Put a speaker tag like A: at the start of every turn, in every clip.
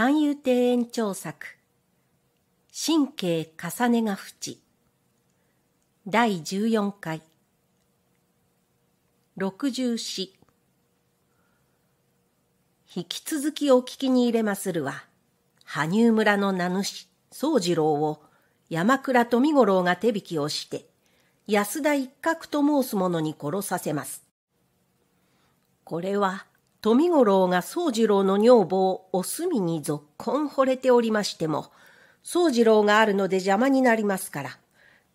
A: 三遊亭延長作。神経重ねが淵。第十四回。六十四。引き続きお聞きに入れまするは羽生村の名主宗次郎を山倉富五郎が手引きをして安田一角と申す者に殺させます。これは富五郎が宗次郎の女房お墨にぞっこん惚れておりましても、宗次郎があるので邪魔になりますから、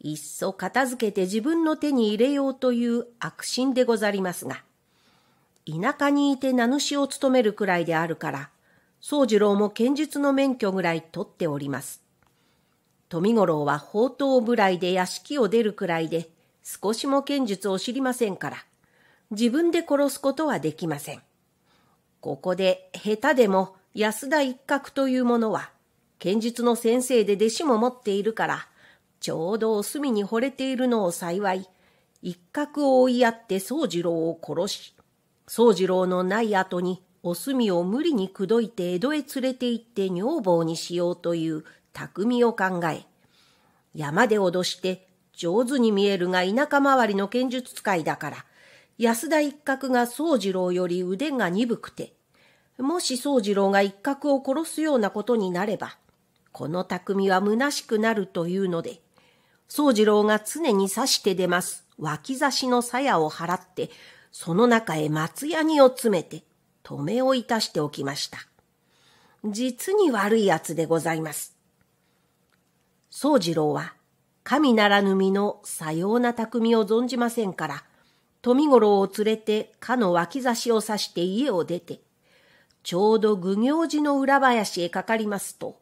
A: いっそ片付けて自分の手に入れようという悪心でござりますが、田舎にいて名主を務めるくらいであるから、宗次郎も剣術の免許ぐらい取っております。富五郎は宝刀部来で屋敷を出るくらいで、少しも剣術を知りませんから、自分で殺すことはできません。ここで下手でも安田一角というものは、剣術の先生で弟子も持っているから、ちょうどお墨に惚れているのを幸い、一角を追いやって宗次郎を殺し、宗次郎のない後にお墨を無理に口説いて江戸へ連れて行って女房にしようという匠を考え、山で脅して上手に見えるが田舎周りの剣術使いだから、安田一角が宗次郎より腕が鈍くて、もし宗次郎が一角を殺すようなことになれば、この匠は虚しくなるというので、宗次郎が常に刺して出ます脇差しの鞘を払って、その中へ松ヤニを詰めて、止めをいたしておきました。実に悪い奴でございます。宗次郎は、神ならぬ身のさような匠を存じませんから、富五郎を連れてかの脇差しを刺して家を出て、ちょうど愚行寺の裏林へかかりますと、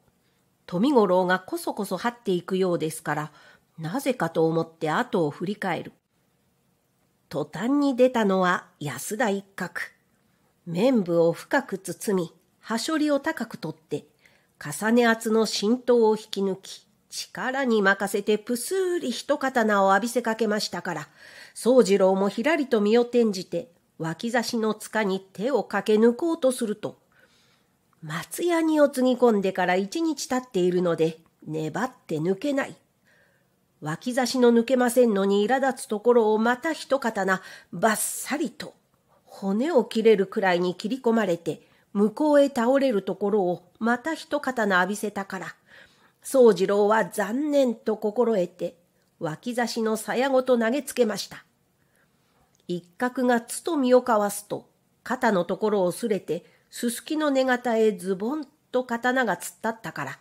A: 富五郎がこそこそ張っていくようですから、なぜかと思って後を振り返る。途端に出たのは安田一角。綿部を深く包み、はしょりを高く取って、重ね厚の浸透を引き抜き、力に任せてぷすーり一刀を浴びせかけましたから、宗次郎もひらりと身を転じて、脇差しの塚に手をかけ抜こうとすると、松屋にをつぎ込んでから一日経っているので、粘って抜けない。脇差しの抜けませんのに苛立つところをまた一刀、ばっさりと、骨を切れるくらいに切り込まれて、向こうへ倒れるところをまた一刀浴びせたから、宗次郎は残念と心得て、脇差しの鞘ごと投げつけました。一角がつと身をかわすと、肩のところをすれて、すすきの根型へズボンと刀が突っ立ったから、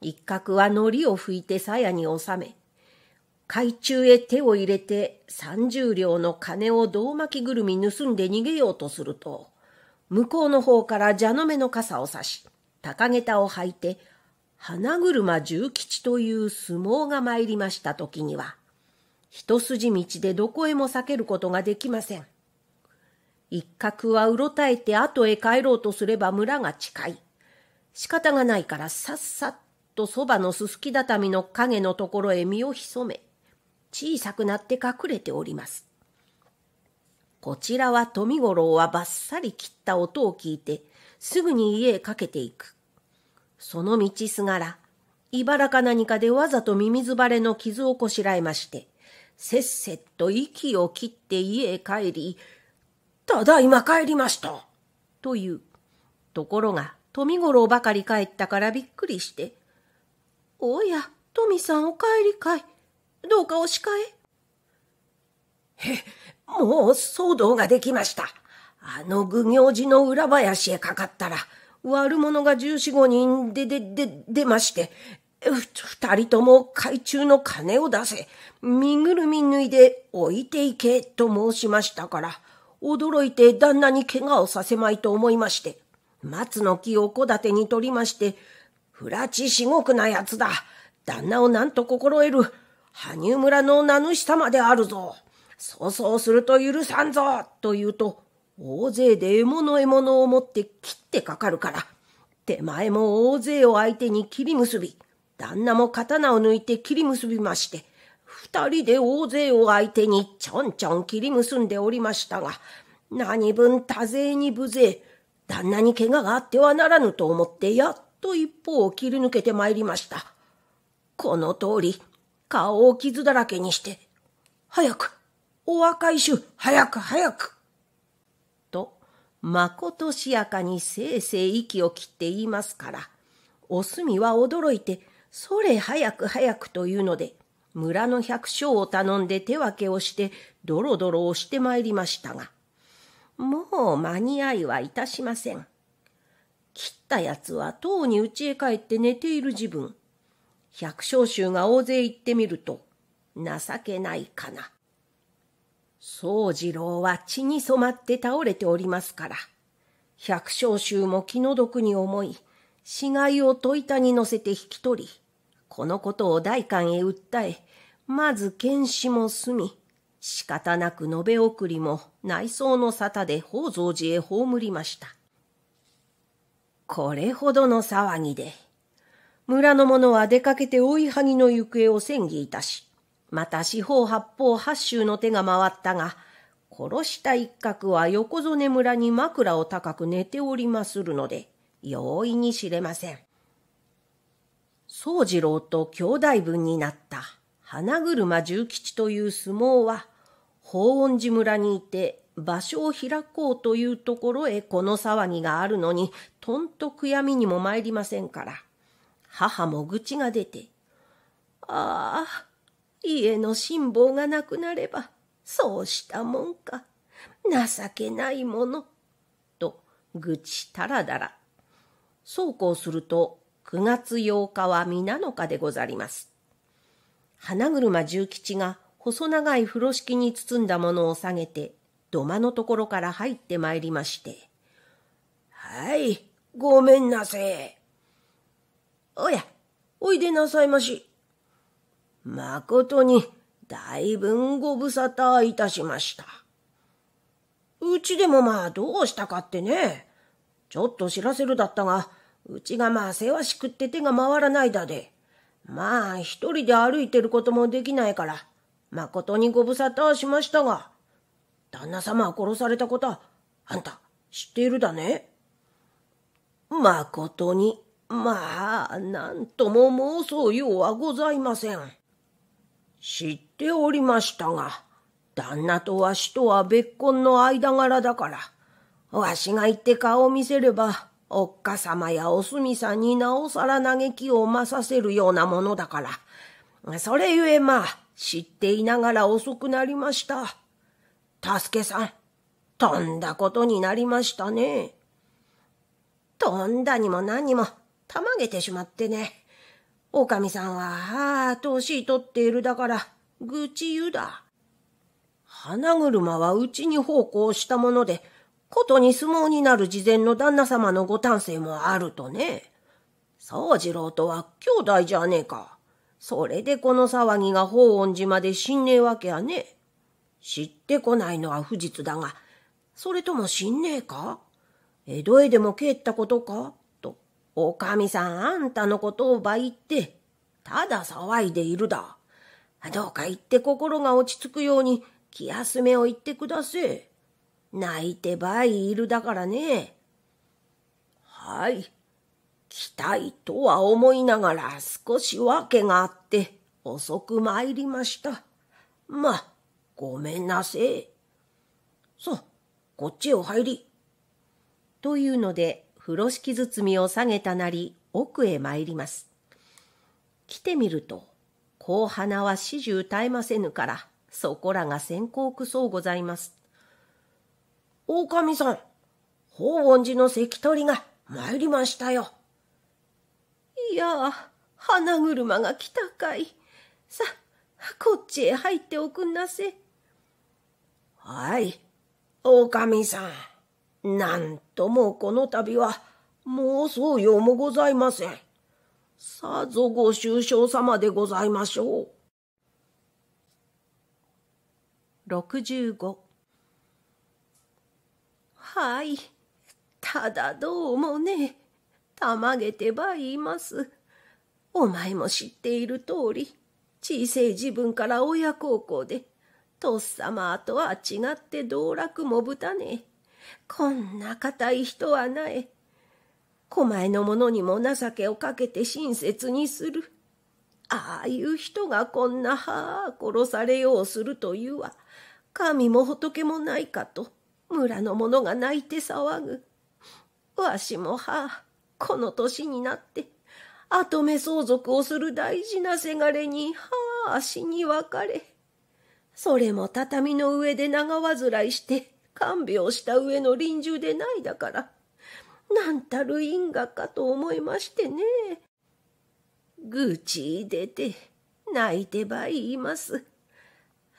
A: 一角は糊を拭いて鞘に収め、海中へ手を入れて三十両の金を胴巻きぐるみ盗んで逃げようとすると、向こうの方から蛇の目の傘を差し、高下駄を履いて花車重吉という相撲が参りました時には、一筋道でどこへも避けることができません。一角はうろたえて後へ帰ろうとすれば村が近い。仕方がないからさっさっとそばのすすき畳の影のところへ身を潜め、小さくなって隠れております。こちらは富五郎はばっさり切った音を聞いて、すぐに家へかけていく。その道すがら、茨か何かでわざとミミズバレの傷をこしらえまして、せっせと息を切って家へ帰り、ただいま帰りました。という。ところが、富五郎ばかり帰ったからびっくりして、おや、富さんお帰りかい。どうかお控
B: え？へ、もう騒動ができました。あの愚行寺の裏林へかかったら、悪者が十四五人で、で、で、出まして、二人とも海中の金を出せ、身ぐるみ脱いで置いていけと申しましたから、驚いて旦那に怪我をさせまいと思いまして、松の木を小立てに取りまして、不らち至極なやつだ。旦那をなんと心得る。羽生村の名主様であるぞ。そうそうすると許さんぞ。と言うと、大勢で獲物獲物を持って切ってかかるから、手前も大勢を相手に切り結び、旦那も刀を抜いて切り結びまして、二人で大勢を相手にちょんちょん切り結んでおりましたが、何分多勢に無勢、旦那に怪我があってはならぬと思ってやっと一方を切り抜けてまいりました。この通り、顔を傷だらけにして、早く、お若い衆、早く早く。
A: と、まことしやかにせいせい息を切って言いますから、お墨は驚いて、それ早く早くというので、村の百姓を頼んで手分けをして、ドロドロをしてまいりましたが、もう間に合いはいたしません。切ったやつはとうに家へ帰って寝ている自分。百姓衆が大勢行ってみると、情けないかな。宗次郎は血に染まって倒れておりますから、百姓衆も気の毒に思い、死骸を戸板に乗せて引き取り、このことを代官へ訴え、まず検視も済み、仕方なく延べ送りも内装の沙汰で宝蔵寺へ葬りました。これほどの騒ぎで、村の者は出かけて追いはぎの行方を戦議いたし、また四方八方八州の手が回ったが、殺した一角は横曽根村に枕を高く寝ておりまするので、容易に知れません。宗次郎と兄弟分になった花車重吉という相撲は、法恩寺村にいて場所を開こうというところへこの騒ぎがあるのに、とんと悔やみにも参りませんから、母も愚痴が出て、ああ、家の辛抱がなくなれば、そうしたもんか。情けないもの。と、愚痴たらだら。そうこうすると、9月8日は皆の花でござります。花車重吉が細長い風呂敷に包んだものを下げて、土間のところから入ってまいりまして。
B: はい、ごめんなせ。おや、おいでなさいまし。まことに、だいぶんご無沙汰いたしました。うちでもまあどうしたかってね。ちょっと知らせるだったが、うちがまあせわしくって手が回らないだで。まあ一人で歩いてることもできないから、まことにご無沙汰しましたが、旦那様は殺されたことは、あんた知っているだねまことに、まあ、なんとも妄想ようはございません。知っておりましたが、旦那とわしとは別婚の間柄だから、わしが行って顔を見せれば、おっかさまやおすみさんになおさら嘆きを増させるようなものだから、それゆえまあ、知っていながら遅くなりました。助けさん、とんだことになりましたね。とんだにも何にも、たまげてしまってね。おかみさんは、ああ、年取っているだから、愚痴言うだ。花車はうちに奉公したもので、ことに相撲になる事前の旦那様のご丹精もあるとね。宗次郎とは兄弟じゃねえか。それでこの騒ぎが法恩寺まで死んねえわけやね。知ってこないのは不実だが、それとも死んねえか？江戸へでも帰ったことか？と、おかみさんあんたのことをば言って、ただ騒いでいるだ。どうか言って心が落ち着くように気休めを言ってくだせえ。泣いてばいいるだからね。はい。来たいとは思いながら少し訳があって遅く参りました。ま、ごめんなせさあ、こっちへお入り。
A: というので、風呂敷包みを下げたなり、奥へ参ります。来てみると、こう花は始終絶えませぬから、そこらが先行くそうございます。
B: 狼さん、法恩寺の関取が参りましたよ。
A: いや花車が来たかい。さ、こっちへ入っておくんなせ。
B: はい、狼さん。なんともこの度は、もうそうようもございません。さぞご愁傷様でございましょう。
A: 65はい。ただどうもね、たまげてば言います。お前も知っている通り、小せい自分から親孝行で、とっさまとは違って道楽もぶたねえこんな固い人はない。
B: 狛江の者にも情けをかけて親切にする。ああいう人がこんなはあ殺されようするというは、神も仏もないかと村の者が泣いて騒ぐ。わしもは、この年になって、跡目相続をする大事なせがれに、はあ、死に別れ。それも畳の上で長患いして、看病した上の臨終でないだから、なんたる因果かと思いましてね。愚痴出て、泣いてば言います。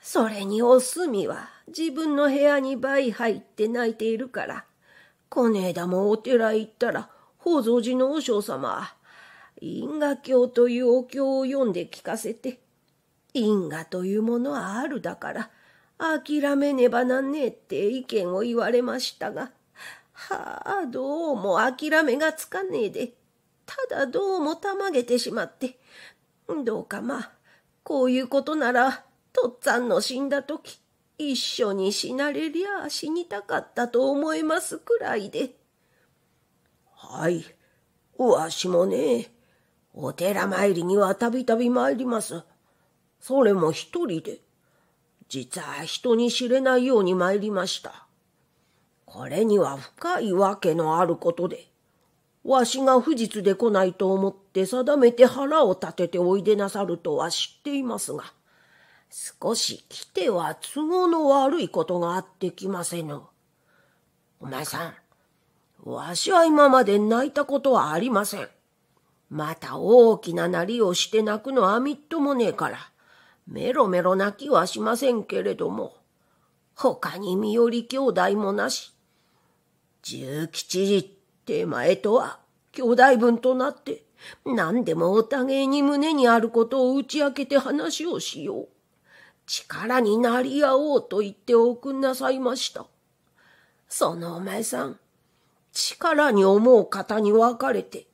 B: それにお墨は自分の部屋に倍入って泣いているから、こねえだもお寺行ったら、宝蔵寺の和尚様は、因果経というお経を読んで聞かせて、因果というものはあるだから、諦めねばなんねえって意見を言われましたが、はあ、どうも諦めがつかねえで、ただどうもたまげてしまって、どうかまあ、こういうことなら、とっつぁんの死んだ時、一緒に死なれりゃ死にたかったと思いますくらいで。
C: はい、わしもね、お寺参りにはたびたび参ります。それも一人で。実は人に知れないように参りました。これには深いわけのあることで、わしが不実で来ないと思って定めて腹を立てておいでなさるとは知っていますが、少し来ては都合の悪いことがあってきませぬ。お前さん、わしは今まで泣いたことはありません。また大きななりをして泣くのはみっともねえから、メロメロ泣きはしませんけれども、他に身寄り兄弟もなし、十吉手前とは兄弟分となって、何でもお互いに胸にあることを打ち明けて話をしよう。力になり合おうと言っておくんなさいました。そのお前さん、力に思う方に別れて、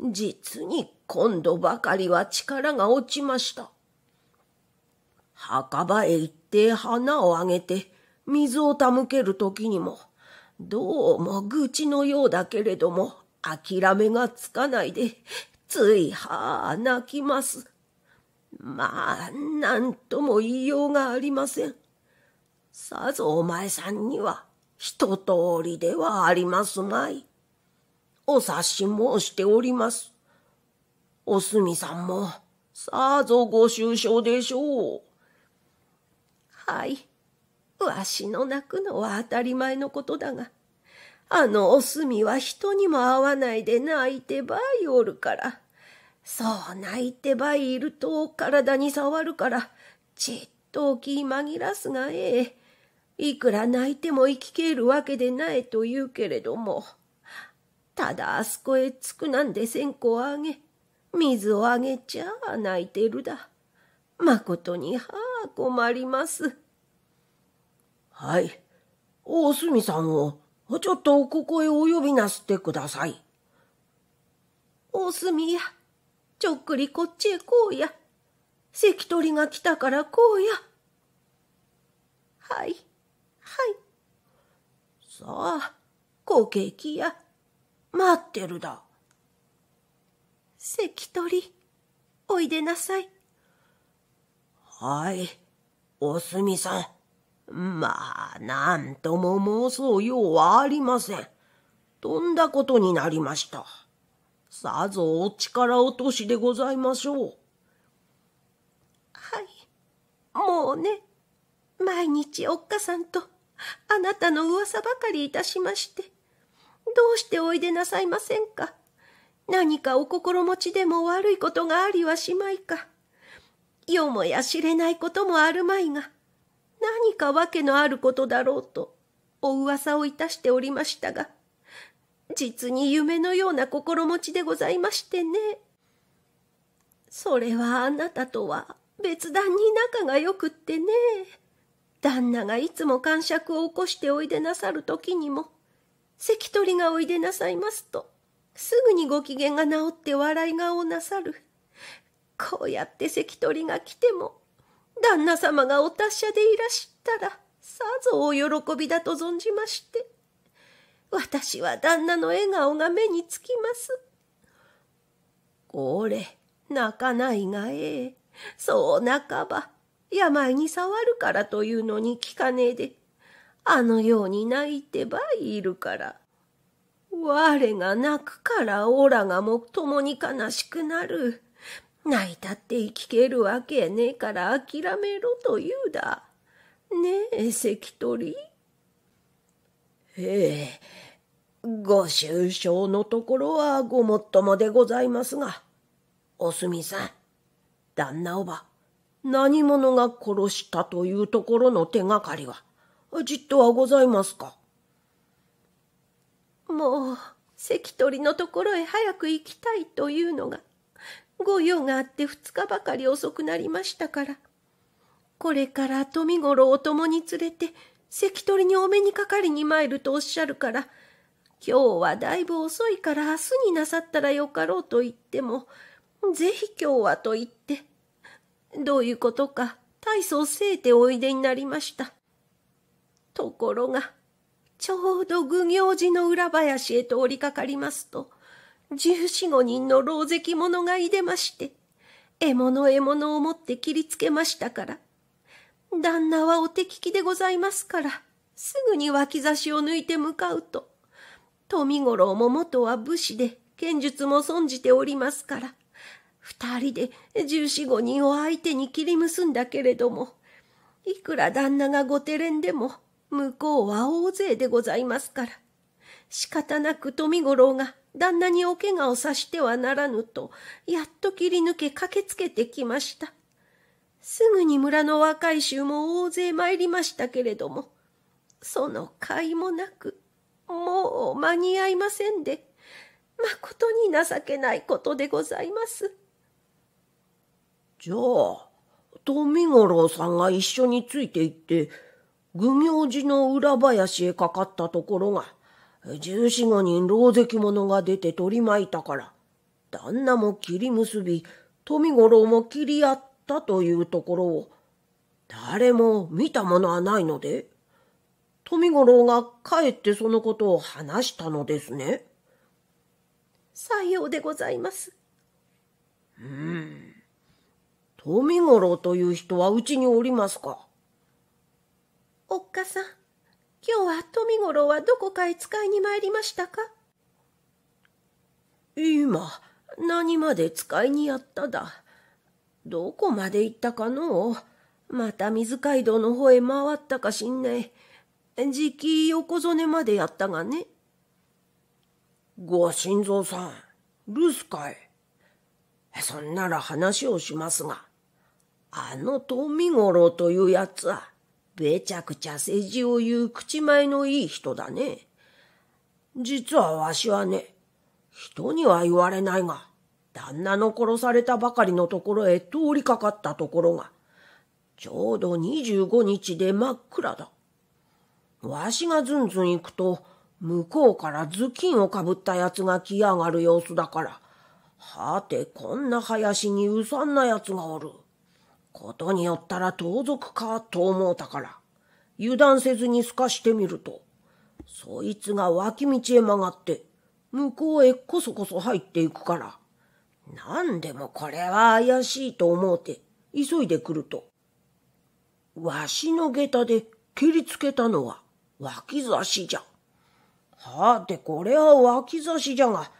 C: 実に今度ばかりは力が落ちました。墓場へ行って花をあげて水を手向ける時にも、どうも愚痴のようだけれども、諦めがつかないで、ついはあ泣きます。まあ、なんとも言いようがありません。さぞお前さんには一通りではありますまい。お察し申しております。おすみさんもさぞご愁傷でしょう。
B: はい。わしの泣くのは当たり前のことだが、あのお墨は人にも会わないで泣いてばいおるから。そう泣いてばいいると体に触るから、ちっと気紛らすがええ。いくら泣いても生きけるわけでないと言うけれども、ただあそこへ着くなんで線香をあげ、水をあげちゃあ泣いてるだ。まことにはあ困ります。
C: はい。大隅さんを、ちょっとここへお呼びなすってください。
B: 大隅や、ちょっくりこっちへこうや。関取が来たからこうや。はい、はい。
C: さあ、後継機や。待ってるだ。
B: 関取、おいでなさい。
C: はい、おすみさん。まあ、なんとも申そうようはありません。とんだことになりました。さぞお力落としでございましょう。
B: はい。もうね、毎日おっかさんとあなたの噂ばかりいたしまして、どうしておいでなさいませんか？何かお心持ちでも悪いことがありはしまいか？よもや知れないこともあるまいが、何か訳のあることだろうと、お噂をいたしておりましたが、実に夢のような心持ちでございましてね。それはあなたとは別段に仲が良くってね。旦那がいつも感触を起こしておいでなさる時にも、関取がおいでなさいますと、すぐにご機嫌が治って笑い顔をなさる。こうやって関取が来ても、旦那様がお達者でいらしたら、さぞお喜びだと存じまして。私は旦那の笑顔が目につきます。これ、泣かないがええ。そう泣かば、病に触るからというのに聞かねえで、あのように泣いてばいるから。我が泣くからオラがも共に悲しくなる。泣いたって生きけるわけねえから諦めろと言うだ。ねえ、関取。
C: ええ、ご愁傷のところはごもっともでございますが、おすみさん、旦那おば、何者が殺したというところの手がかりは、じっとはございますか？
B: もう、関取のところへ早く行きたいというのが、ご用があって二日ばかり遅くなりましたから、これから富五郎を共に連れて、関取にお目にかかりに参るとおっしゃるから、今日はだいぶ遅いから明日になさったらよかろうと言っても、ぜひ今日はと言って、どういうことか大層せいておいでになりました。ところが、ちょうど愚行寺の裏林へと降りかかりますと、十四五人の老石者がいでまして、獲物獲物を持って切りつけましたから、旦那はお手利きでございますから、すぐに脇差しを抜いて向かうと、富五郎も元は武士で、剣術も損じておりますから、二人で十四五人を相手に切り結んだけれども、いくら旦那がごてれんでも、向こうは大勢でございますから。仕方なく富五郎が旦那にお怪我をさしてはならぬと、やっと切り抜け駆けつけてきました。すぐに村の若い衆も大勢参りましたけれども、その甲斐もなく、もう間に合いませんで、まことに情けないことでございます。
C: じゃあ、富五郎さんが一緒について行って、愚行寺の裏林へかかったところが、十四五人老石者が出て取り巻いたから、旦那も切り結び、富五郎も切り合ったというところを、誰も見たものはないので、富五郎が帰ってそのことを話したのですね。
B: さようでございます。
C: うん。富五郎という人はうちにおりますか？
B: おっかさん、今日は富五郎はどこかへ使いに参りましたか？
C: 今、何まで使いにやっただ？どこまで行ったかの？う。また水街道の方へ回ったかしんねえ。じき横曽根までやったがね。ご新蔵さん、留守かい？そんなら話をしますが、あの富五郎というやつは、べちゃくちゃ世辞を言う口前のいい人だね。実はわしはね、人には言われないが、旦那の殺されたばかりのところへ通りかかったところが、ちょうど25日で真っ暗だ。わしがずんずん行くと、向こうから頭巾をかぶったやつが来やがる様子だから、はてこんな林にうさんなやつがおる。ことによったら盗賊かと思うたから、油断せずに透かしてみると、そいつが脇道へ曲がって、向こうへこそこそ入っていくから、何でもこれは怪しいと思うて、急いで来ると、わしの下駄で蹴りつけたのは脇差しじゃ。はてこれは脇差しじゃが、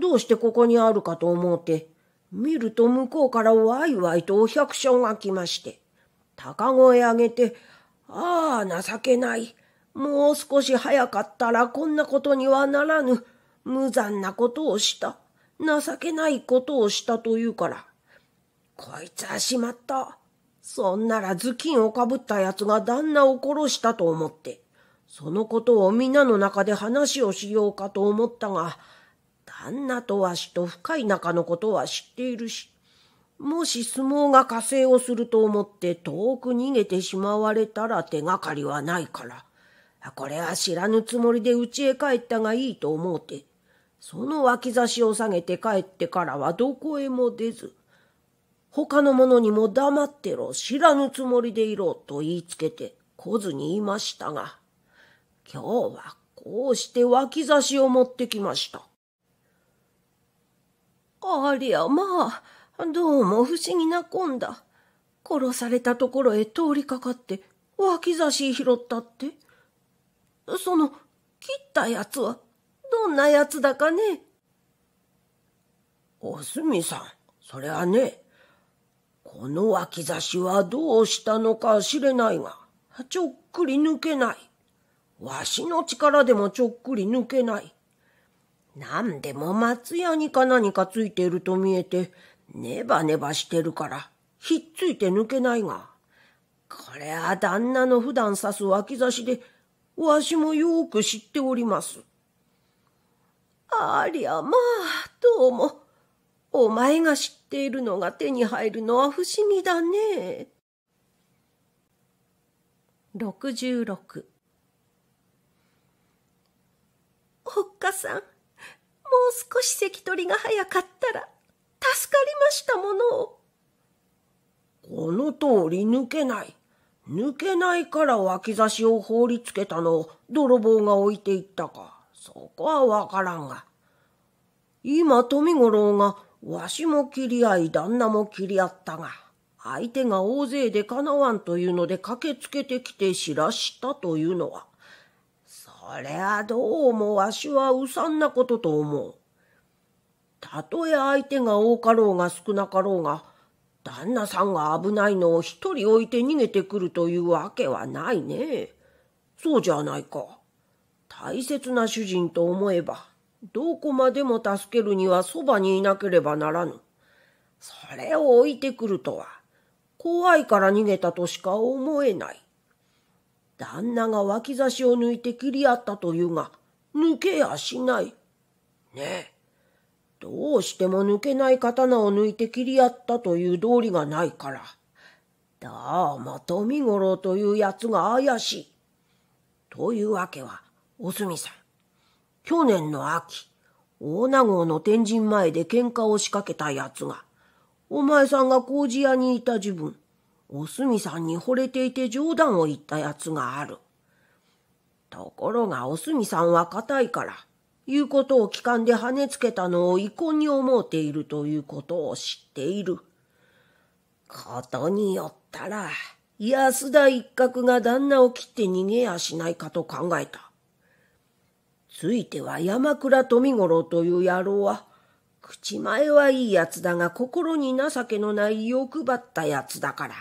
C: どうしてここにあるかと思うて、見ると向こうからワイワイとお百姓が来まして、高声上げて、ああ、情けない。もう少し早かったらこんなことにはならぬ。無残なことをした。情けないことをしたというから。こいつはしまった。そんなら頭巾をかぶった奴が旦那を殺したと思って、そのことを皆の中で話をしようかと思ったが、旦那とわしと深い仲のことは知っているし、もし相撲が加勢をすると思って遠く逃げてしまわれたら手がかりはないから、これは知らぬつもりで家へ帰ったがいいと思うて、その脇差しを下げて帰ってからはどこへも出ず、他の者にも黙ってろ、知らぬつもりでいろと言いつけて来ずにいましたが、今日はこうして脇差しを持ってきました。
B: ありゃまあ、どうも不思議なこんだ。殺されたところへ通りかかって脇差し拾ったって。その、切ったやつは、どんなやつだかね。
C: おすみさん、それはね、この脇差しはどうしたのか知れないが、ちょっくり抜けない。わしの力でもちょっくり抜けない。なんでも松屋にか何かついていると見えて、ネバネバしてるから、ひっついて抜けないが。これは旦那の普段刺す脇差しで、わしもよく知っております。
B: ありゃまあ、どうも。お前が知っているのが手に入るのは不思議だね。
A: 66
B: おっかさん、もう少し関取が早かったら助かりましたものを
C: この通り抜けない。抜けないから脇差しを放りつけたのを泥棒が置いていったか。そこはわからんが。今富五郎がわしも切り合い旦那も切り合ったが、相手が大勢でかなわんというので駆けつけてきて知らしたというのは、それはどうもわしはうさんなことと思う。たとえ相手が多かろうが少なかろうが、旦那さんが危ないのを一人置いて逃げてくるというわけはないね。そうじゃないか。大切な主人と思えば、どこまでも助けるにはそばにいなければならぬ。それを置いてくるとは、怖いから逃げたとしか思えない。旦那が脇差しを抜いて切り合ったというが、抜けやしない。ねえ、どうしても抜けない刀を抜いて切り合ったという道理がないから。どうも富五郎というやつが怪しい。というわけは、おすみさん。去年の秋、大名号の天神前で喧嘩を仕掛けたやつが、お前さんが麹屋にいた自分、おすみさんに惚れていて冗談を言ったやつがある。ところがおすみさんは硬いから、いうことを聞かんで跳ねつけたのを遺恨に思うているということを知っている。ことによったら、安田一角が旦那を切って逃げやしないかと考えた。ついては山倉富五郎という野郎は、口前はいいやつだが心に情けのない欲張ったやつだから。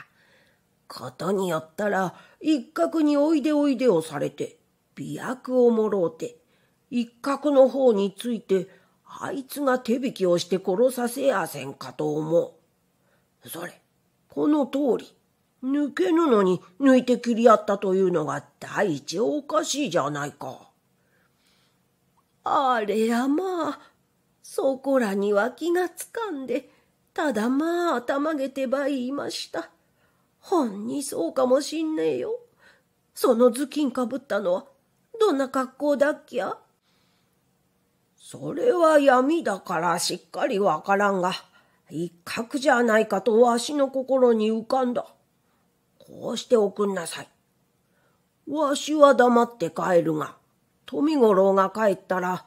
C: ことによったら一角においでおいでをされて、美薬をもろうて、一角の方について、あいつが手引きをして殺させやせんかと思う。それ、この通り、抜けぬのに抜いて切り合ったというのが第一おかしいじゃないか。
B: あれやまあ、そこらには気がつかんで、ただまあ頭げてば言いました。ほんにそうかもしんねえよ。その頭巾かぶったのは、どんな格好だっきゃ
C: それは闇だからしっかりわからんが、一角じゃないかとわしの心に浮かんだ。こうしておくんなさい。わしは黙って帰るが、富五郎が帰ったら、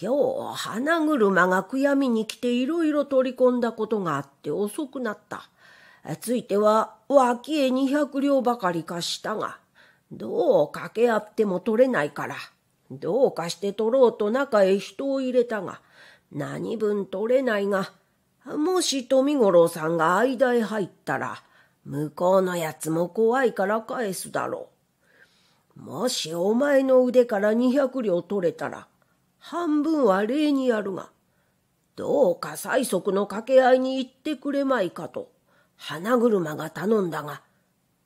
C: 今日花車が悔やみに来ていろいろ取り込んだことがあって遅くなった。ついては脇へ二百両ばかり貸したが、どう掛け合っても取れないから、どうかして取ろうと中へ人を入れたが、何分取れないが、もし富五郎さんが間へ入ったら、向こうのやつも怖いから返すだろう。もしお前の腕から二百両取れたら、半分は礼にやるが、どうか催促の掛け合いに行ってくれまいかと、花車が頼んだが、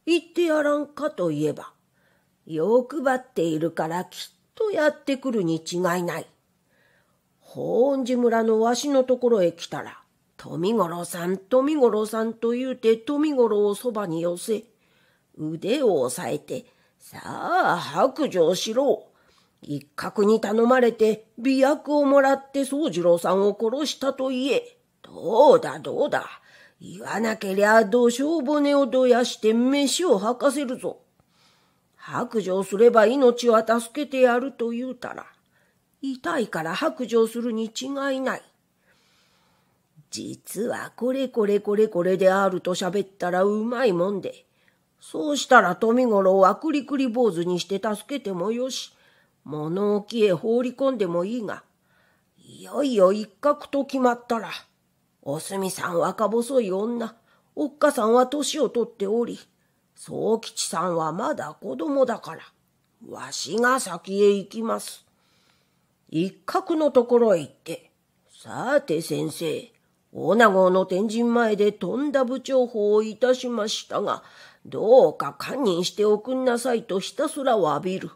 C: 行ってやらんかと言えば、欲張っているからきっとやってくるに違いない。本寺村のわしのところへ来たら、富五郎さん、富五郎さんと言うて富五郎をそばに寄せ、腕を押さえて、さあ白状しろ。一角に頼まれて美薬をもらって宗次郎さんを殺したと言え。どうだどうだ。言わなけりゃ土壌骨をどやして飯を吐かせるぞ。白状すれば命は助けてやると言うたら、痛いから白状するに違いない。実はこれこれこれこれであると喋ったらうまいもんで、そうしたら富五郎はくりくり坊主にして助けてもよし、物置へ放り込んでもいいが、いよいよ一角と決まったら、おすみさん若細い女、おっかさんは年を取っており、宗吉さんはまだ子供だから、わしが先へ行きます。一角のところへ行って、さて先生、女子の天神前でとんだ部長法をいたしましたが、どうか堪忍しておくんなさいとひたすら浴びる。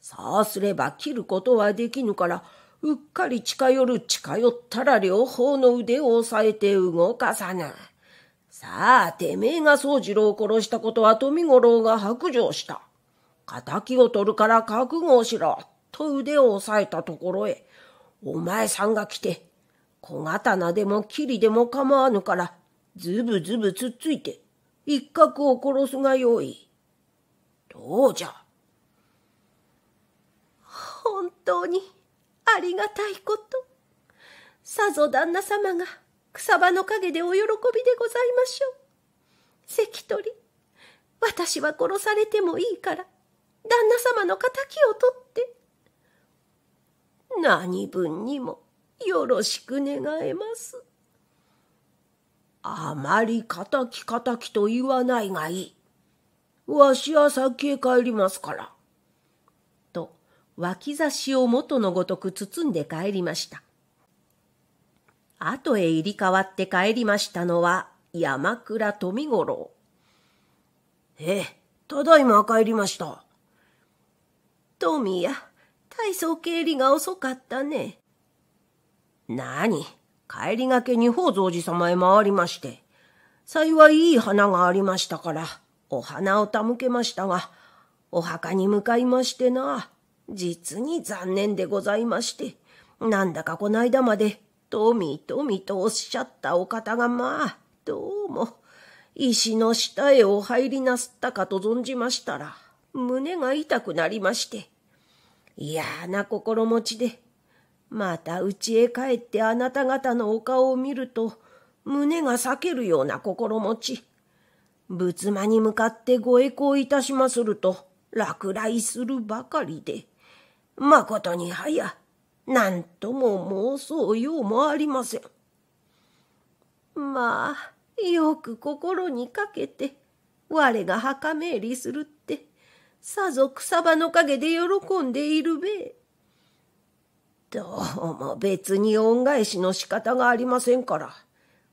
C: さあすれば切ることはできぬから、うっかり近寄る近寄ったら両方の腕を押さえて動かさぬ。さあ、てめえが宗次郎を殺したことは富五郎が白状した。仇を取るから覚悟しろ。と腕を押さえたところへ、お前さんが来て、小刀でも霧でも構わぬから、ずぶずぶつっついて、一角を殺すがよい。どうじゃ。
A: 本当にありがたいこと。さぞ旦那様が草葉の陰でお喜びでございましょう。関取、私は殺されてもいいから、旦那様の敵を取って。
C: 何分にも。よろしく願えます。あまり仇敵と言わないがいい。わしは先へ帰りますから。
A: と、脇差しを元のごとく包んで帰りました。後へ入り代わって帰りましたのは山倉富五郎。
C: ええ、ただいま帰りました。
A: 富や、体操経理が遅かったね。
C: 何？帰りがけに宝蔵寺様へ回りまして、幸いいい花がありましたから、お花を手向けましたが、お墓に向かいましてな、実に残念でございまして、なんだかこないだまで、とみとみとおっしゃったお方がまあ、どうも、石の下へお入りなすったかと存じましたら、胸が痛くなりまして、嫌な心持ちで、また家へ帰ってあなた方のお顔を見ると、胸が裂けるような心持ち。仏間に向かってご栄光いたしますると、落雷するばかりで、まことにはや、何とも妄想ようもありません。
A: まあ、よく心にかけて、我が墓参りするって、さぞ草葉の陰で喜んでいるべ。
C: どうも別に恩返しの仕方がありませんから、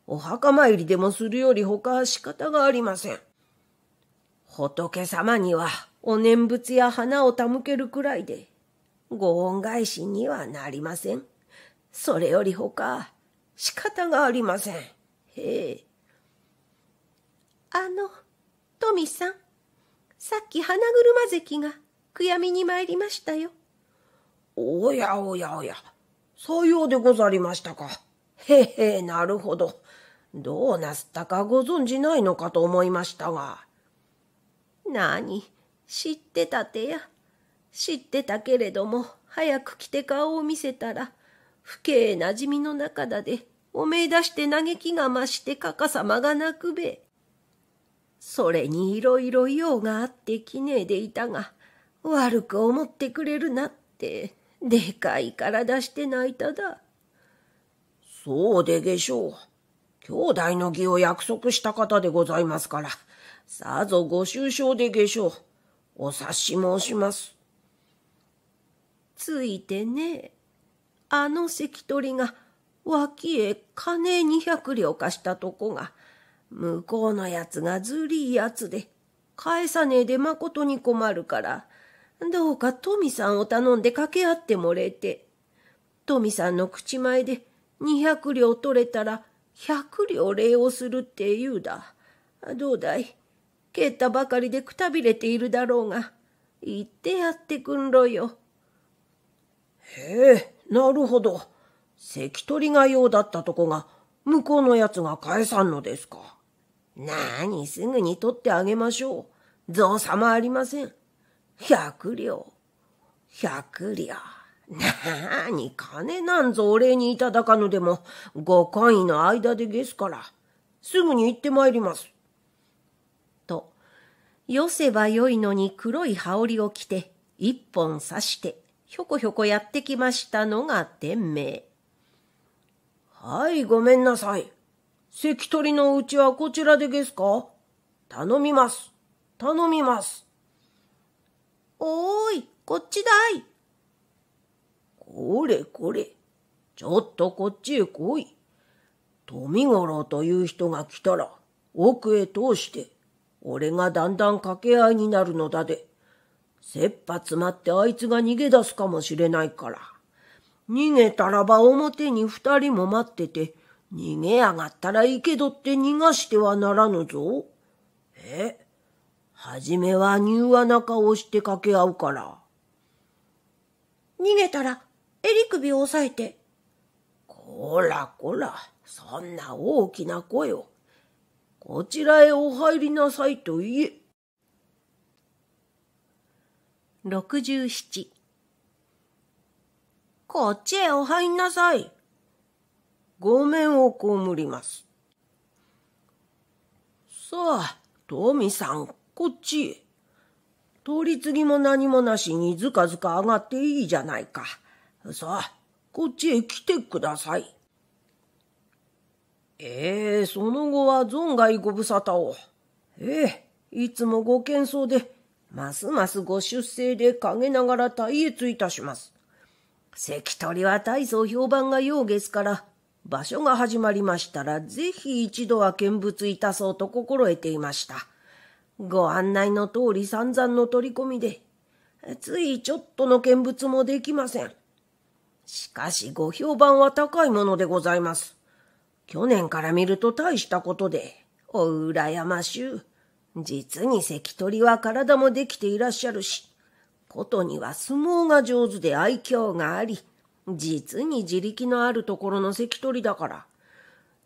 C: お墓参りでもするより他は仕方がありません。仏様にはお念仏や花を手向けるくらいで、ご恩返しにはなりません。それより他、仕方がありません。へえ。
A: あの、富さん、さっき花車関が悔やみに参りましたよ。
C: おやおやおや、さようでござりましたか。へへ、なるほど。どうなすったかご存じないのかと思いましたが。
A: 何、知ってたてや。知ってたけれども、早く来て顔を見せたら、不敬なじみの中だで、おめえ出して嘆きが増してかかさまが泣くべ。それにいろいろ用があってきねえでいたが、悪く思ってくれるなって、でかいから出して泣いただ。
C: そうでげしょう。兄弟の義を約束した方でございますから、さぞご愁傷でげしょう。お察し申します。
A: ついてね、あの関取が脇へ金二百両貸したとこが、向こうのやつがずりいやつで、返さねえでまことに困るから、どうか富さんを頼んで掛け合ってもれて、富さんの口前で200両取れたら100両礼をするって言うだ。どうだい？蹴ったばかりでくたびれているだろうが、言ってやってくんろよ。
C: へえ、なるほど。関取が用だったとこが、向こうのやつが返さんのですか。なにすぐに取ってあげましょう。造作もありません。百両。百両。なあに金なんぞお礼にいただかぬでも、ご官位の間でですから、すぐに行ってまいります。
A: と、よせばよいのに黒い羽織を着て、一本刺して、ひょこひょこやってきましたのが天命。
C: はい、ごめんなさい。関取のうちはこちらでですか？頼みます。頼みます。
A: おーい、こっちだい。
C: これこれ。ちょっとこっちへ来い。富五郎という人が来たら、奥へ通して、俺がだんだん掛け合いになるのだで、切羽詰まってあいつが逃げ出すかもしれないから。逃げたらば表に二人も待ってて、逃げやがったら生け取って逃がしてはならぬぞ。え？はじめは柔和な顔して掛け合うから。
A: 逃げたら襟首を押さえて。
C: こらこら、そんな大きな声を。こちらへお入りなさいと言え。
A: 六十七。
B: こっちへお入んなさい。
C: ごめんを被ります。さあ、トミさん、こっちへ。取り次ぎも何もなしにずかずか上がっていいじゃないか。さあ、こっちへ来てください。ええー、その後は存外ご無沙汰を。ええー、いつもご謙遜で、ますますご出世で陰ながら大悦いたします。関取は大層評判がようですから、場所が始まりましたら、ぜひ一度は見物いたそうと心得ていました。ご案内の通り散々の取り込みで、ついちょっとの見物もできません。しかしご評判は高いものでございます。去年から見ると大したことで、おうらやましゅう。実に関取は体もできていらっしゃるし、ことには相撲が上手で愛嬌があり、実に自力のあるところの関取だから。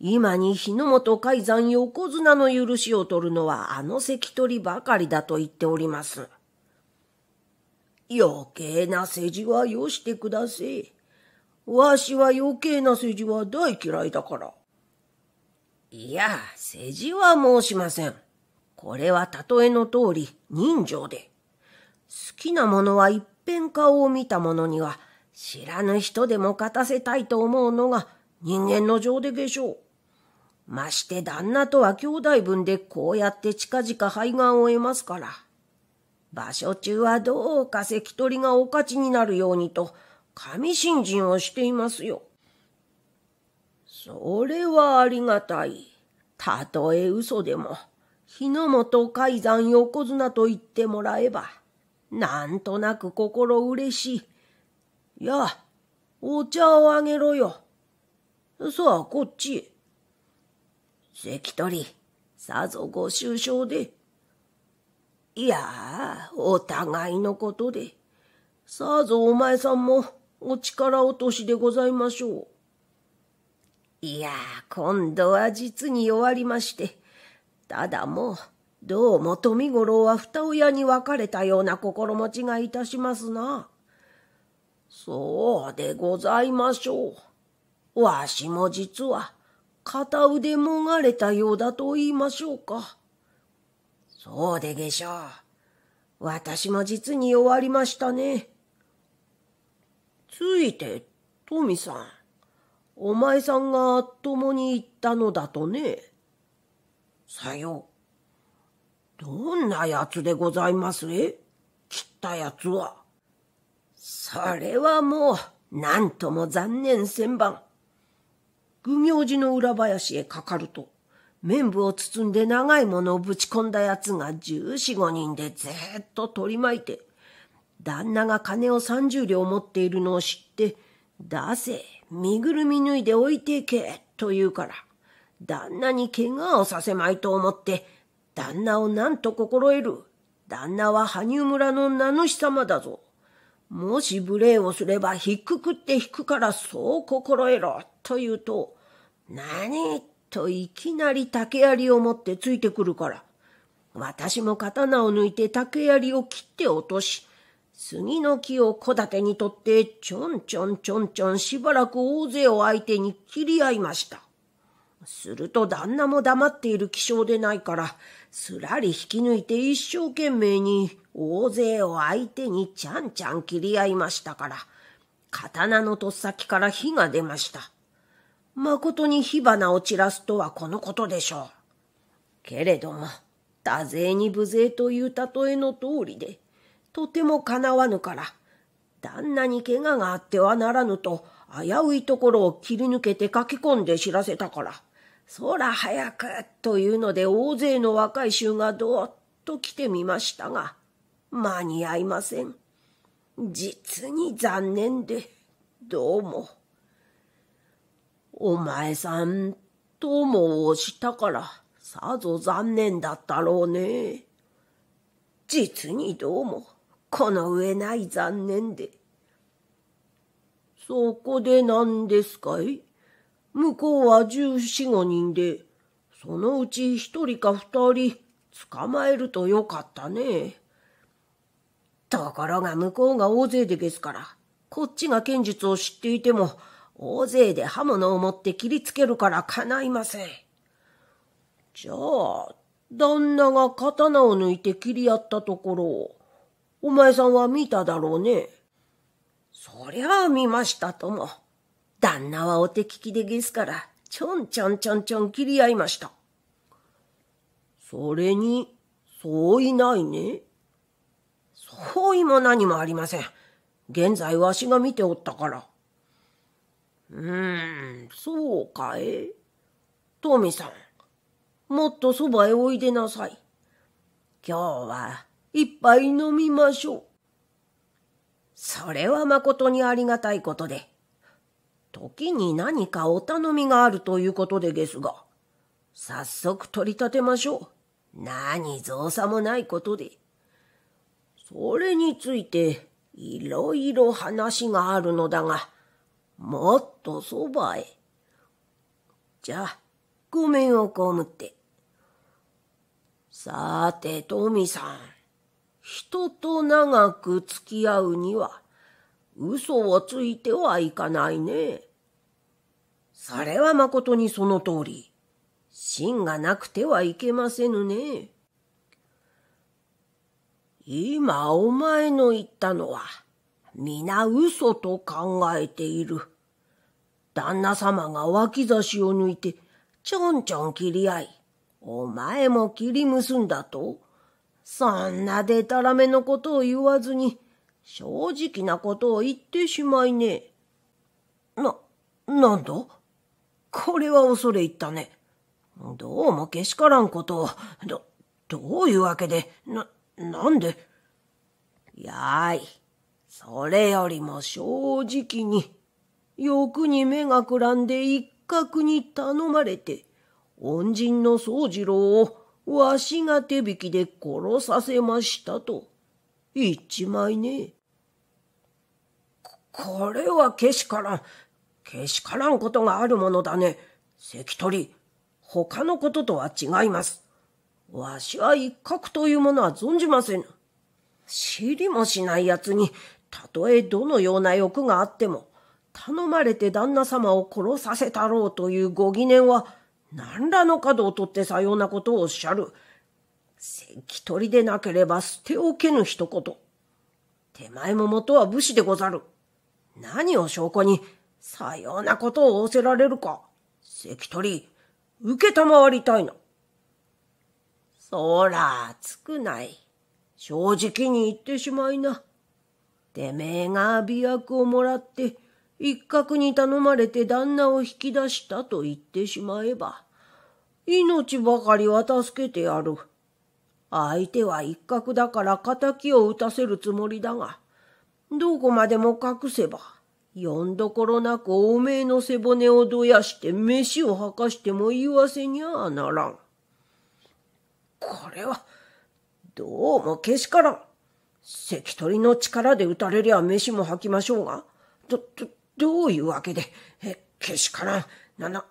C: 今に日の本海山横綱の許しを取るのはあの関取ばかりだと言っております。余計な世辞はよしてくだせえ。わしは余計な世辞は大嫌いだから。いや、世辞は申しません。これは例えの通り人情で。好きなものは一遍顔を見た者には知らぬ人でも勝たせたいと思うのが人間の情ででしょう。まして旦那とは兄弟分でこうやって近々肺がんを得ますから。場所中はどうか関取がお勝ちになるようにと神信心をしていますよ。それはありがたい。たとえ嘘でも、日の本海山横綱と言ってもらえば、なんとなく心嬉しい。や、お茶をあげろよ。さあ、こっち。関取、さぞご愁傷で。いやお互いのことで。さぞお前さんもお力落としでございましょう。いや今度は実に弱りまして、ただもう、どうも富五郎は二親に別れたような心持ちがいたしますな。そうでございましょう。わしも実は、片腕もがれたようだと言いましょうか。そうでげしょう。私も実に弱りましたね。ついて、富さん。お前さんが共に行ったのだとね。さよう。どんなやつでございますえ？切ったやつは。それはもう、なんとも残念千番。愚行寺の裏林へかかると、綿布を包んで長いものをぶち込んだやつが十四五人でずっと取り巻いて、旦那が金を三十両持っているのを知って、出せ、身ぐるみ脱いで置いていけ、と言うから、旦那に怪我をさせまいと思って、旦那を何と心得る。旦那は羽生村の名主様だぞ。もし無礼をすれば低くって引くからそう心得ろ。と言うと、何といきなり竹槍を持ってついてくるから。私も刀を抜いて竹槍を切って落とし、
B: 杉の木を小立てにとってちょんちょんちょんちょんしばらく大勢を相手に切り合いました。すると旦那も黙っている気性でないから、すらり引き抜いて一生懸命に大勢を相手にちゃんちゃん切り合いましたから、刀のとっさきから火が出ました。誠に火花を散らすとはこのことでしょう。けれども、多勢に無勢という例えの通りで、とてもかなわぬから、旦那に怪我があってはならぬと、危ういところを切り抜けて駆け込んで知らせたから、そら早くというので大勢の若い衆がどっと来てみましたが、間に合いません。実に残念で、どうも。お前さん、友をしたから、さぞ残念だったろうね。実にどうも、この上ない残念で。そこで何ですかい？向こうは十四五人で、そのうち一人か二人捕まえるとよかったね。ところが向こうが大勢でですから、こっちが剣術を知っていても、大勢で刃物を持って切りつけるから叶いません。じゃあ、旦那が刀を抜いて切り合ったところを、お前さんは見ただろうね。そりゃあ見ましたとも。旦那はお手利きでですから、ちょんちょんちょんちょん切り合いました。それに、そういないね。そういも何もありません。現在わしが見ておったから。うーん、そうかい？トミさん、もっとそばへおいでなさい。今日は一杯飲みましょう。それは誠にありがたいことで。時に何かお頼みがあるということでですが、早速取り立てましょう。何造作もないことで。それについていろいろ話があるのだが、もっとそばへ。じゃあ、ごめんを被って。さて、トミさん。人と長く付き合うには、嘘をついてはいかないね。それはまことにその通り。芯がなくてはいけませぬね。今お前の言ったのは、皆嘘と考えている。旦那様が脇差しを抜いて、ちょんちょん切り合い、お前も切り結んだとそんなでたらめのことを言わずに、正直なことを言ってしまいねえ。な、なんだ？これは恐れ入ったね。どうもけしからんことを、ど、どういうわけで、な、なんで？やい、それよりも正直に、欲に目がくらんで一角に頼まれて、恩人の宗次郎をわしが手引きで殺させましたと言っちまいね。これはけしからん、けしからんことがあるものだね。関取、他のこととは違います。わしは一角というものは存じませぬ。知りもしない奴に、たとえどのような欲があっても、頼まれて旦那様を殺させたろうというご疑念は、何らの角を取ってさようなことをおっしゃる。関取でなければ捨ておけぬ一言。手前も元は武士でござる。何を証拠に、さようなことを仰せられるか。関取、受けたまわりたいな。そら、つくない。正直に言ってしまいな。てめえが美薬をもらって、一角に頼まれて旦那を引き出したと言ってしまえば、命ばかりは助けてやる。相手は一角だから仇を撃たせるつもりだが、どこまでも隠せば、よんどころなくおめえの背骨をどやして飯を吐かしても言わせにゃあならん。これは、どうもけしからん。関取の力で撃たれりゃ飯も吐きましょうが、ど、ど、どういうわけで、え、けしからん。な、な、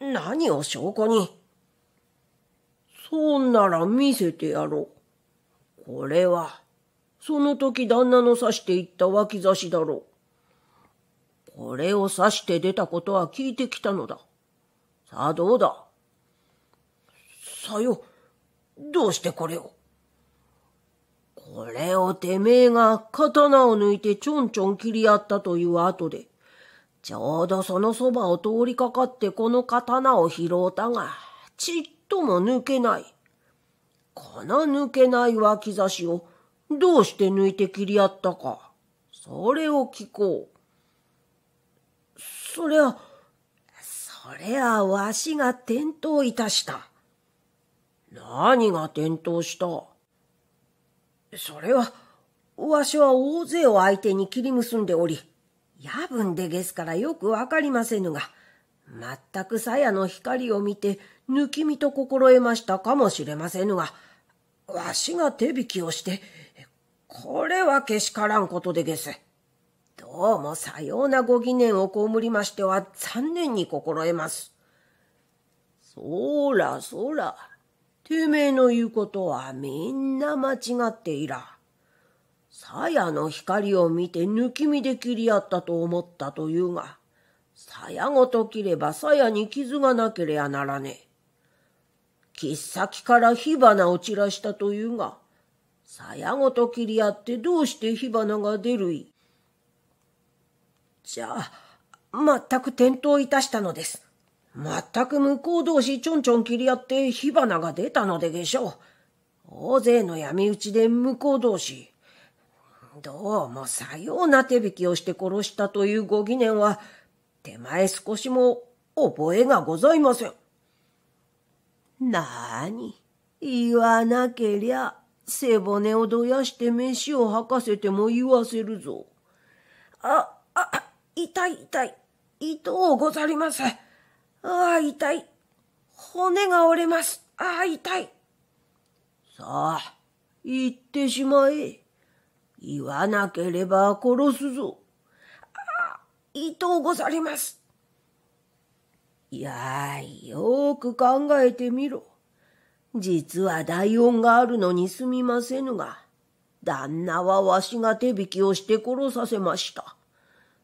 B: 何を証拠に？そんなら見せてやろう。これは、
C: その時旦那の刺していった脇差しだろう。これを刺して出たことは聞いてきたのだ。さあどうだ？
B: さよ、どうしてこれを？
C: これをてめえが刀を抜いてちょんちょん切り合ったという後で、ちょうどそのそばを通りかかってこの刀を拾うたが、ちっとも抜けない。この抜けない脇差しをどうして抜いて切り合ったか、それを聞こ
B: う。そりゃ、そりゃわしが転倒いたした。
C: 何が転倒した？
B: それは、わしは大勢を相手に切り結んでおり、夜分でげすからよくわかりませぬが、全く鞘の光を見て抜き身と心得ましたかもしれませぬが、わしが手引きをして、これはけしからんことでげす。どうもさようなご疑念を被りましては残念に心得ます。
C: そらそら、てめえの言うことはみんな間違っていら。鞘の光を見て抜き身で切り合ったと思ったというが、鞘ごと切れば鞘に傷がなければならねえ。切っ先から火花を散らしたというが、鞘ごと切り合ってどうして火花が出るい？
B: じゃあ、全く転倒いたしたのです。全く向こう同士ちょんちょん切り合って火花が出たのでしょう。大勢の闇討ちで向こう同士。どうもさような手引きをして殺したというご疑念は、手前少しも覚えがございません。
C: なあに、言わなけりゃ、背骨をどやして飯を吐かせても言わせるぞ。
B: あ、あ、痛い痛い。痛うござります。ああ、痛い。骨が折れます。ああ、痛い。
C: さあ、言ってしまえ。言わなければ殺すぞ。
B: ああ、痛うござります。
C: いやよく考えてみろ。実は大恩があるのにすみませぬが、旦那はわしが手引きをして殺させました。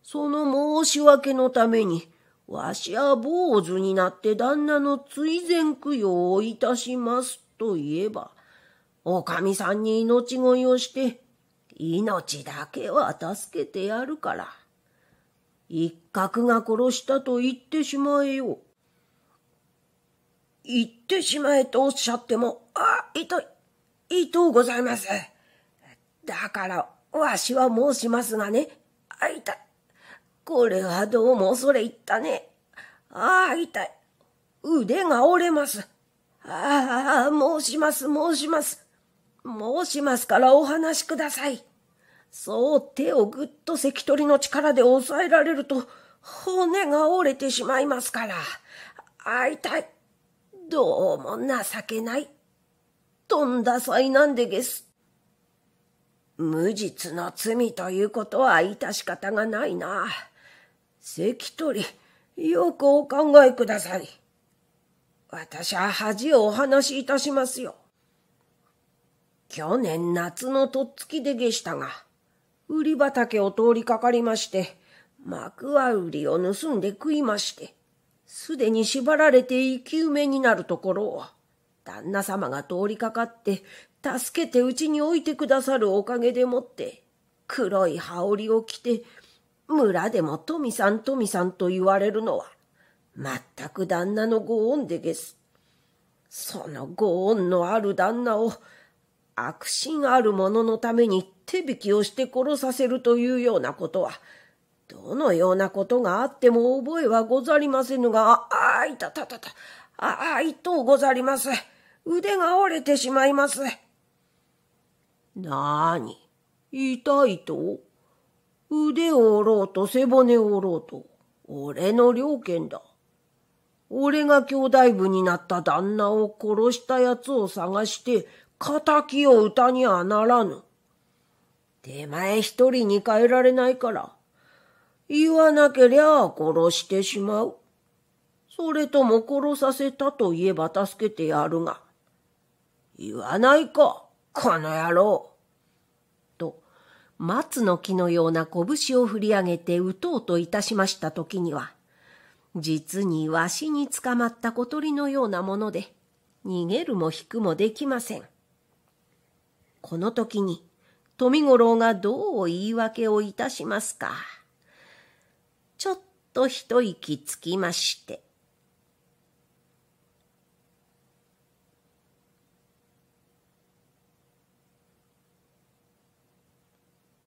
C: その申し訳のために、わしは坊主になって旦那の追善供養をいたしますと言えば、おかみさんに命乞いをして、命だけは助けてやるから。一角が殺したと言ってしまえよ。
B: 言ってしまえとおっしゃっても、あ、痛い、痛うございます。だから、わしは申しますがね、あ、痛い。これはどうも恐れ入ったね。ああ、痛い。腕が折れます。ああ、申します、申します。申しますからお話しください。そう手をぐっと関取の力で押さえられると、骨が折れてしまいますから。あ痛い。どうも情けない。とんだ災難でげす。無実の罪ということは致し方がないな。関取、よくお考えください。私は恥をお話しいたしますよ。去年夏のとっつきでげしたが、売り畑を通りかかりまして、幕は売りを盗んで食いまして、すでに縛られて生き埋めになるところを、旦那様が通りかかって、助けてうちに置いてくださるおかげでもって、黒い羽織を着て、村でも富さん富さんと言われるのは、全く旦那のご恩でげす。そのご恩のある旦那を、悪心ある者のために手引きをして殺させるというようなことは、どのようなことがあっても覚えはござりませぬが、あ、いたたたた、あ、いとうござります。腕が折れてしまいます。
C: なに、痛いと？腕を折ろうと背骨を折ろうと、俺の了見だ。俺が兄弟部になった旦那を殺した奴を探して、仇を歌にはならぬ。手前一人に変えられないから、言わなけりゃ殺してしまう。それとも殺させたと言えば助けてやるが、言わないか、この野郎。
A: 松の木のような拳を振り上げて打とうといたしました時には、実にわしに捕まった小鳥のようなもので、逃げるも引くもできません。この時に、富五郎がどう言い訳をいたしますか。ちょっと一息つきまして、